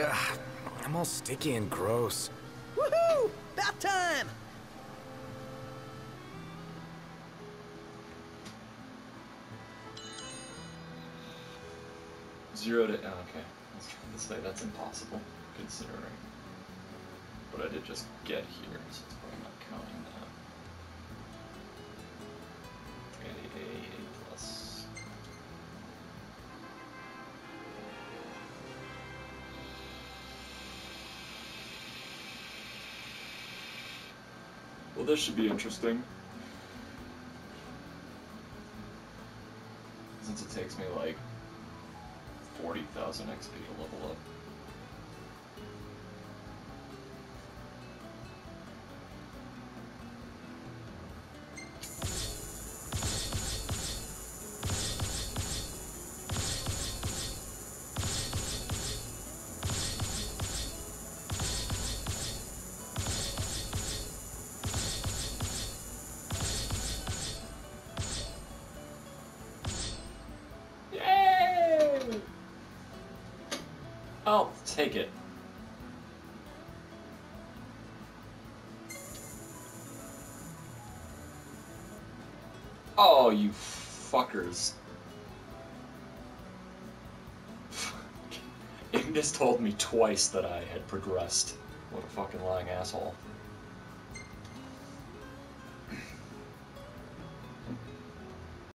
Ugh, I'm all sticky and gross. Woohoo! Bath time! Zero to. oh, okay. Let's try this way. That's impossible, considering. But I did just get here, so it's probably not counting that. Well, this should be interesting. Since it takes me like 40,000 XP to level up. I'll take it. Oh, you fuckers. Ignis told me twice that I had progressed. What a fucking lying asshole.